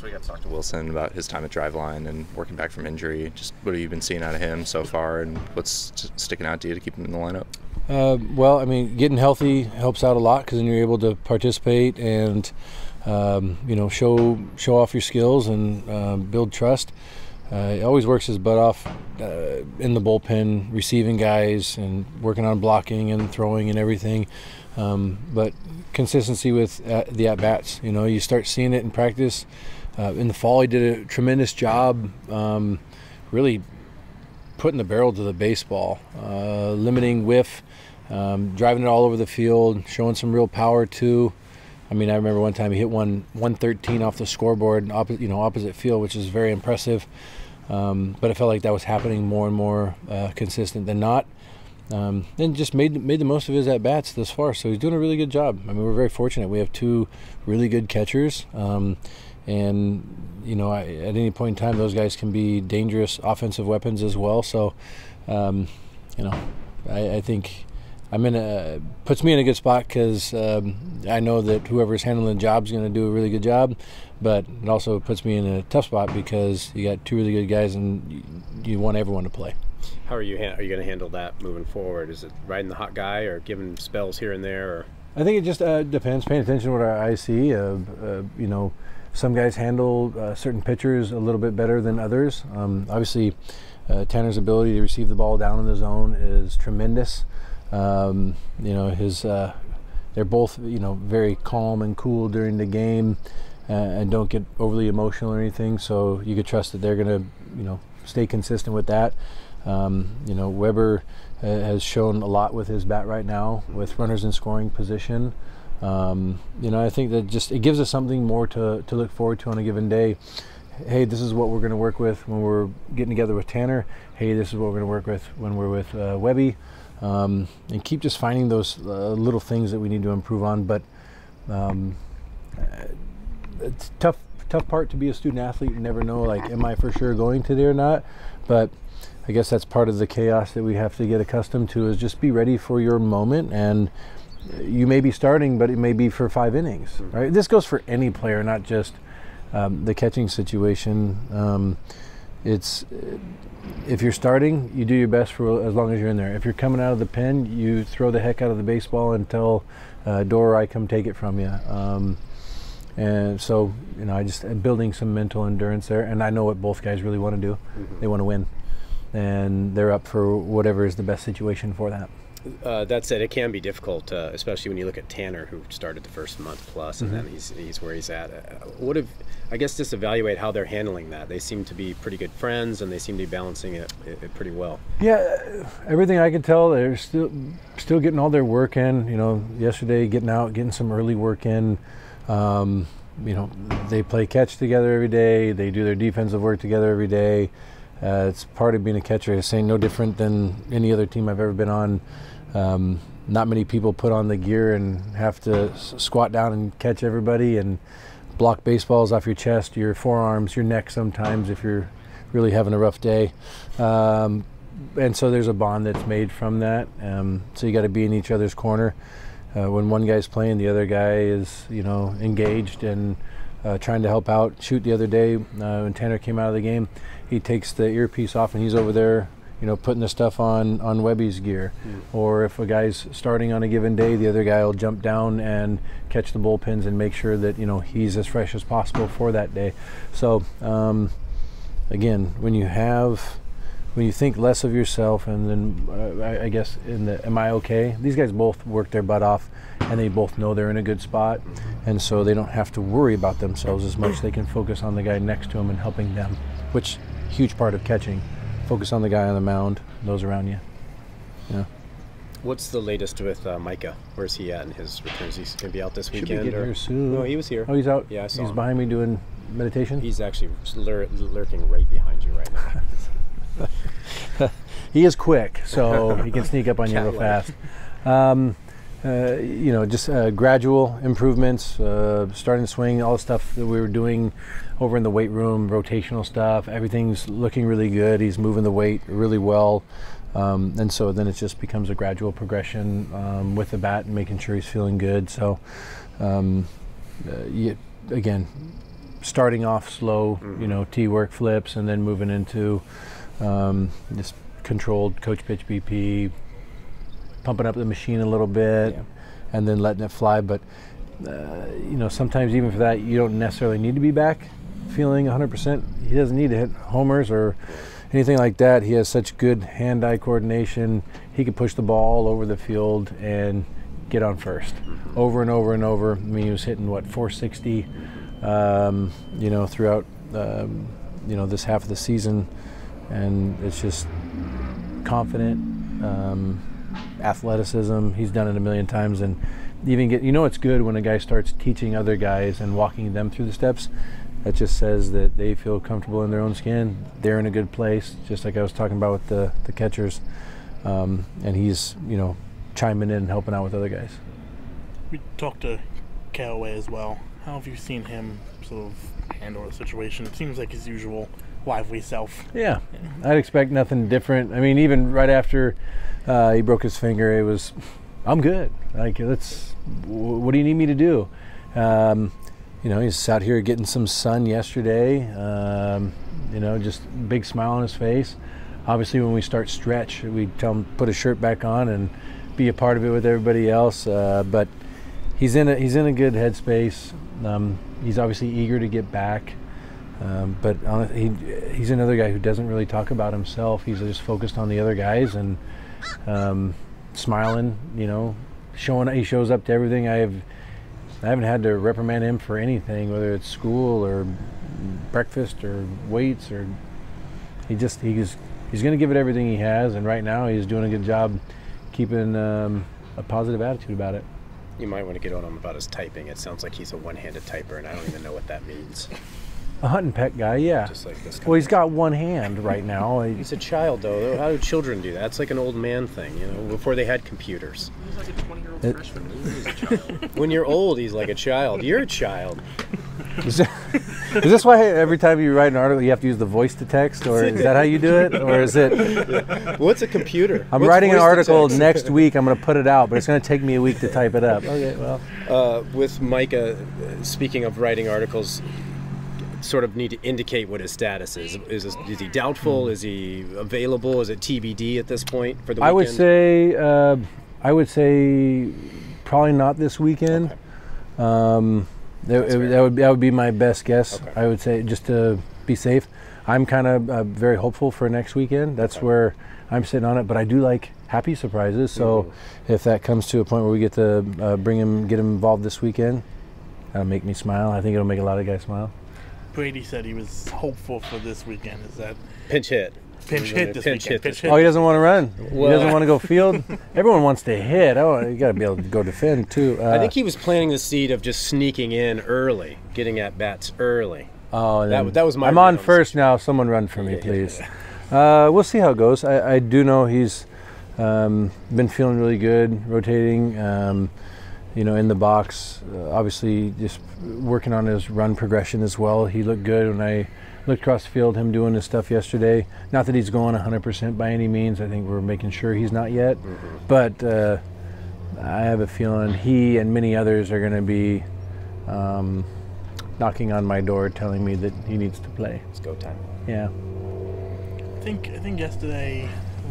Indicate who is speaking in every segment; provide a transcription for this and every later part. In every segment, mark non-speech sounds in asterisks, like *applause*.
Speaker 1: last week I talked to Wilson about his time at Driveline and working back from injury. Just what have you been seeing out of him so far, and what's sticking out to you to keep him in the lineup?
Speaker 2: Uh, well, I mean, getting healthy helps out a lot because then you're able to participate and um, you know show show off your skills and uh, build trust. Uh, he always works his butt off uh, in the bullpen, receiving guys and working on blocking and throwing and everything. Um, but consistency with uh, the at bats, you know, you start seeing it in practice. Uh, in the fall, he did a tremendous job, um, really putting the barrel to the baseball, uh, limiting whiff, um, driving it all over the field, showing some real power too. I mean, I remember one time he hit one 113 off the scoreboard, opposite, you know, opposite field, which is very impressive. Um, but I felt like that was happening more and more uh, consistent than not. Um, and just made made the most of his at bats thus far. So he's doing a really good job. I mean, we're very fortunate. We have two really good catchers, um, and you know, I, at any point in time, those guys can be dangerous offensive weapons as well. So, um, you know, I, I think I'm in a puts me in a good spot because um, I know that whoever's handling the job is going to do a really good job, but it also puts me in a tough spot because you got two really good guys and you, you want everyone to play.
Speaker 3: How are you? Are you going to handle that moving forward? Is it riding the hot guy or giving spells here and there? Or?
Speaker 2: I think it just uh, depends. Paying attention to what I see. Uh, uh, you know, some guys handle uh, certain pitchers a little bit better than others. Um, obviously, uh, Tanner's ability to receive the ball down in the zone is tremendous. Um, you know, his uh, they're both you know very calm and cool during the game, uh, and don't get overly emotional or anything. So you could trust that they're going to you know stay consistent with that. Um, you know, Weber uh, has shown a lot with his bat right now, with runners in scoring position. Um, you know, I think that just it gives us something more to, to look forward to on a given day. Hey, this is what we're going to work with when we're getting together with Tanner. Hey, this is what we're going to work with when we're with uh, Webby um, and keep just finding those uh, little things that we need to improve on. But um, it's tough, tough part to be a student athlete. You never know, like, am I for sure going to there or not? But I guess that's part of the chaos that we have to get accustomed to. Is just be ready for your moment, and you may be starting, but it may be for five innings. Mm-hmm. Right? This goes for any player, not just um, the catching situation. Um, it's if you're starting, you do your best for as long as you're in there. If you're coming out of the pen, you throw the heck out of the baseball until uh, door I come take it from you. Um, and so, you know, I just am building some mental endurance there, and I know what both guys really want to do. Mm-hmm. They want to win, and they're up for whatever is the best situation for that.
Speaker 3: Uh, that said, it can be difficult, uh, especially when you look at Tanner, who started the first month plus, and mm-hmm. then he's he's where he's at. Uh, what if I guess just evaluate how they're handling that? They seem to be pretty good friends, and they seem to be balancing it, it, it pretty well.
Speaker 2: Yeah, everything I can tell, they're still still getting all their work in. You know, yesterday getting out, getting some early work in. Um, you know, they play catch together every day. They do their defensive work together every day. Uh, it's part of being a catcher. It's saying no different than any other team I've ever been on. Um, not many people put on the gear and have to squat down and catch everybody and block baseballs off your chest, your forearms, your neck sometimes if you're really having a rough day. Um, and so there's a bond that's made from that. Um, so you got to be in each other's corner. Uh, when one guy's playing, the other guy is, you know, engaged and uh, trying to help out. Shoot the other day uh, when Tanner came out of the game, he takes the earpiece off and he's over there you know, putting the stuff on on Webby's gear. Mm. Or if a guy's starting on a given day, the other guy will jump down and catch the bullpens and make sure that you know he's as fresh as possible for that day. So um, again, when you have when you think less of yourself and then uh, I, I, guess in the am I okay? These guys both work their butt off and they both know they're in a good spot and so they don't have to worry about themselves as much. They can focus on the guy next to them and helping them, which huge part of catching focus on the guy on the mound, those around you. Yeah.
Speaker 3: What's the latest with uh, Micah? Where's he at in his returns? He's gonna be out this
Speaker 2: Should
Speaker 3: weekend.
Speaker 2: Be or? here soon.
Speaker 3: No, he was here.
Speaker 2: Oh, he's out.
Speaker 3: Yeah, I saw
Speaker 2: He's
Speaker 3: him.
Speaker 2: behind me doing meditation.
Speaker 3: He's actually lur- lurking right behind you right
Speaker 2: now. *laughs* he is quick, so *laughs* he can sneak up on you real fast. Um, uh, you know, just uh, gradual improvements, uh, starting to swing, all the stuff that we were doing over in the weight room, rotational stuff. Everything's looking really good. He's moving the weight really well. Um, and so then it just becomes a gradual progression um, with the bat and making sure he's feeling good. So, um, uh, you, again, starting off slow, you know, T work flips, and then moving into um, just controlled coach pitch BP, pumping up the machine a little bit,
Speaker 3: Yeah.
Speaker 2: and then letting it fly. But uh, you know, sometimes even for that, you don't necessarily need to be back feeling 100%. He doesn't need to hit homers or anything like that. He has such good hand-eye coordination. He could push the ball all over the field and get on 1st over and over and over. I mean, he was hitting what 460, um, you know, throughout um, you know this half of the season, and it's just confident, um, athleticism. He's done it a million times, and even get you know it's good when a guy starts teaching other guys and walking them through the steps. That just says that they feel comfortable in their own skin. They're in a good place, just like I was talking about with the the catchers, um, and he's you know chiming in and helping out with other guys.
Speaker 4: We talked to Caraway as well. How have you seen him sort of handle the situation? It seems like his usual lively self.
Speaker 2: Yeah, I'd expect nothing different. I mean, even right after uh, he broke his finger, it was, I'm good. Like, let's, what do you need me to do? Um, you know, he's out here getting some sun yesterday. Um, you know, just big smile on his face. Obviously, when we start stretch, we tell him put his shirt back on and be a part of it with everybody else. Uh, but he's in a he's in a good headspace. Um, he's obviously eager to get back. Um, but hon- he, he's another guy who doesn't really talk about himself. He's just focused on the other guys and um, smiling. You know, showing he shows up to everything. I have I haven't had to reprimand him for anything, whether it's school or breakfast or weights or he just he's he's going to give it everything he has. And right now he's doing a good job keeping um, a positive attitude about it.
Speaker 3: You might want to get on him about his typing. It sounds like he's a one-handed typer, and I don't even know what that means. *laughs*
Speaker 2: A hunt and peck guy, yeah.
Speaker 3: Just like this.
Speaker 2: Well, he's got one hand right now. *laughs*
Speaker 3: He's a child, though. How do children do that? It's like an old man thing, you know. Before they had computers.
Speaker 5: He's like a 20 year old
Speaker 2: It-
Speaker 5: freshman. He's a child. *laughs*
Speaker 3: When you're old, he's like a child. You're a child. *laughs*
Speaker 2: Is, that- is this why every time you write an article you have to use the voice to text, or is that how you do it, or is it?
Speaker 3: What's a computer?
Speaker 2: I'm
Speaker 3: What's
Speaker 2: writing an article next week. I'm going to put it out, but it's going to take me a week to type it up. Okay, well,
Speaker 3: uh, with Micah, uh, speaking of writing articles, sort of need to indicate what his status is. Is, this, is he doubtful? Is he available? Is it TBD at this point for the weekend?
Speaker 2: I would say uh, I would say probably not this weekend. Um, that, it- that would be, that would be my best guess.
Speaker 3: Okay.
Speaker 2: I would say just to be safe. I'm kind of uh, very hopeful for next weekend. That's
Speaker 3: Okay.
Speaker 2: where I'm sitting on it. But I do like happy surprises. So
Speaker 3: Mm-hmm.
Speaker 2: if that comes to a point where we get to uh, bring him, get him involved this weekend, that'll make me smile. I think it'll make a lot of guys smile.
Speaker 4: Brady said he was hopeful for this weekend. Is that
Speaker 3: pinch hit.
Speaker 4: pinch hit this
Speaker 3: pinch
Speaker 4: weekend?
Speaker 3: hit
Speaker 4: Pinch hit.
Speaker 2: Oh, he doesn't want to run. he doesn't want to go *laughs* field. Everyone wants to hit. Oh, you got to be able to go defend too. Uh,
Speaker 3: I think he was planting the seed of just sneaking in early, getting at bats early.
Speaker 2: Oh,
Speaker 3: That- that was my
Speaker 2: I'm on
Speaker 3: on
Speaker 2: first now. Someone run for me,
Speaker 3: Yeah, yeah,
Speaker 2: please. Uh, we'll see how it goes. I, I do know he's um, been feeling really good, rotating. Um, you know, in the box. Uh, obviously, just working on his run progression as well. He looked good when I looked across the field. Him doing his stuff yesterday. Not that he's going 100% by any means. I think we're making sure he's not yet. But uh, I have a feeling he and many others are going to be. Um, knocking on my door telling me that he needs to play.
Speaker 3: It's go time.
Speaker 2: Yeah.
Speaker 4: I think I think yesterday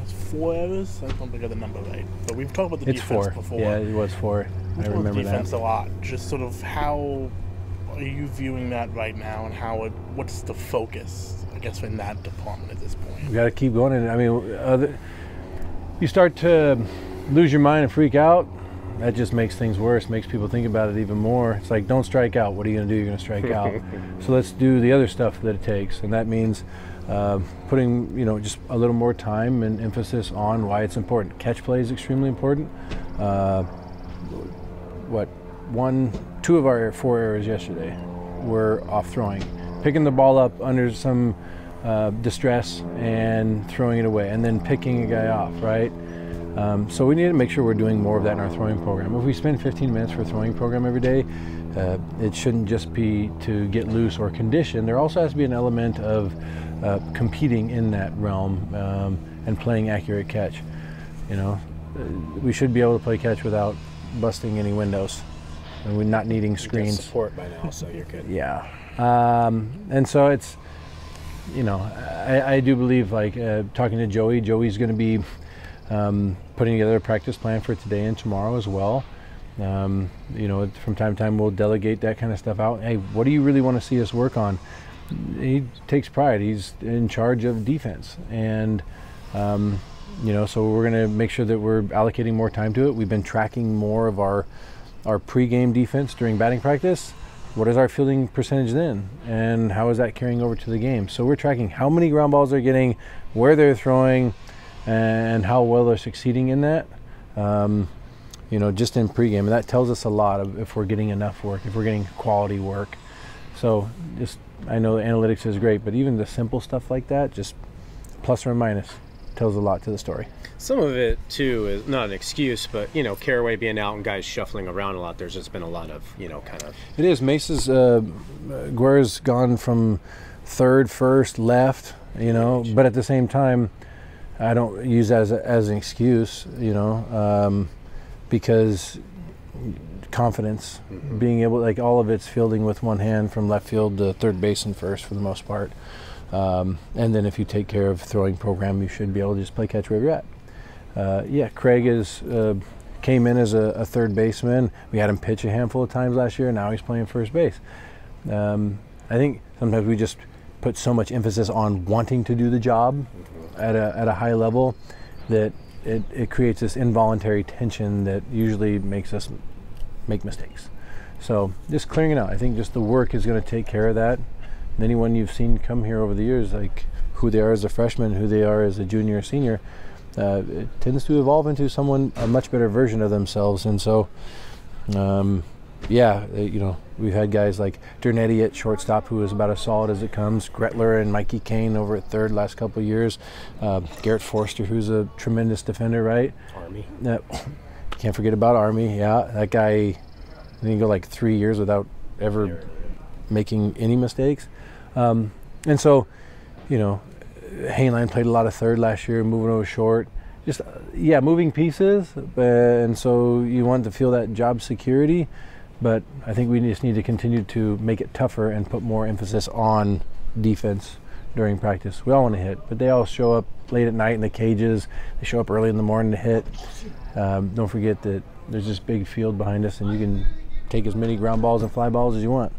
Speaker 4: it was four errors. I don't think I got the number right, but we've talked about the
Speaker 2: It's
Speaker 4: defense
Speaker 2: four.
Speaker 4: before.
Speaker 2: Yeah, it was four.
Speaker 4: we
Speaker 2: I
Speaker 4: talked the
Speaker 2: remember
Speaker 4: defense
Speaker 2: that.
Speaker 4: a lot. Just sort of how are you viewing that right now, and how it what's the focus? I guess in that department at this point.
Speaker 2: We got to keep going. And I mean, other, you start to lose your mind and freak out. That just makes things worse. Makes people think about it even more. It's like, don't strike out. What are you going to do? You're going to strike out. *laughs* So let's do the other stuff that it takes, and that means uh, putting you know just a little more time and emphasis on why it's important. Catch play is extremely important. Uh, what one, two of our four errors yesterday were off throwing, picking the ball up under some uh, distress and throwing it away, and then picking a guy off, right? Um, so we need to make sure we're doing more of that in our throwing program. If we spend 15 minutes for a throwing program every day, uh, it shouldn't just be to get loose or condition. There also has to be an element of uh, competing in that realm um, and playing accurate catch. You know, uh, we should be able to play catch without busting any windows, and we're not needing screens.
Speaker 3: support by now, so you're good.
Speaker 2: Yeah, Um, and so it's, you know, I, I do believe like uh, talking to Joey. Joey's going to be um, putting together a practice plan for today and tomorrow as well. Um, you know, from time to time we'll delegate that kind of stuff out. Hey, what do you really want to see us work on? He takes pride. He's in charge of defense, and um, you know, so we're going to make sure that we're allocating more time to it. We've been tracking more of our our pregame defense during batting practice. What is our fielding percentage then, and how is that carrying over to the game? So we're tracking how many ground balls they're getting, where they're throwing, and how well they're succeeding in that. Um, you know, just in pregame, and that tells us a lot of if we're getting enough work, if we're getting quality work. So just I know the analytics is great, but even the simple stuff like that, just plus or minus, tells a lot to the story.
Speaker 3: Some of it too is not an excuse, but you know, Caraway being out and guys shuffling around a lot. There's just been a lot of you know, kind of.
Speaker 2: It is. Mace's uh, Guerra's gone from third, first, left. You know, but at the same time, I don't use that as, a, as an excuse. You know, um, because confidence,
Speaker 3: Mm-hmm.
Speaker 2: being able like all of it's fielding with one hand from left field to third base and first for the most part. Um, and then if you take care of throwing program, you should be able to just play catch wherever you're at. Uh, yeah, Krieg is uh, came in as a, a, third baseman. We had him pitch a handful of times last year. Now he's playing first base. Um, I think sometimes we just put so much emphasis on wanting to do the job at a, at a high level that it, it creates this involuntary tension that usually makes us make mistakes. So just clearing it out. I think just the work is going to take care of that. And anyone you've seen come here over the years, like who they are as a freshman, who they are as a junior or senior, uh, it tends to evolve into someone a much better version of themselves. And so, um, yeah, uh, you know, we've had guys like Dernedde at shortstop, who is about as solid as it comes. Gretler and Mikey Kane over at third last couple of years. Uh, Garret Forrester, who's a tremendous defender, right?
Speaker 3: Army.
Speaker 2: Uh, can't forget about Army. Yeah, that guy. Think go like three years without ever making any mistakes. Um, and so, you know, Hainline played a lot of third last year, moving over short. Just yeah, moving pieces, and so you want to feel that job security. But I think we just need to continue to make it tougher and put more emphasis on defense during practice. We all want to hit, but they all show up late at night in the cages. They show up early in the morning to hit. Um, don't forget that there's this big field behind us, and you can take as many ground balls and fly balls as you want.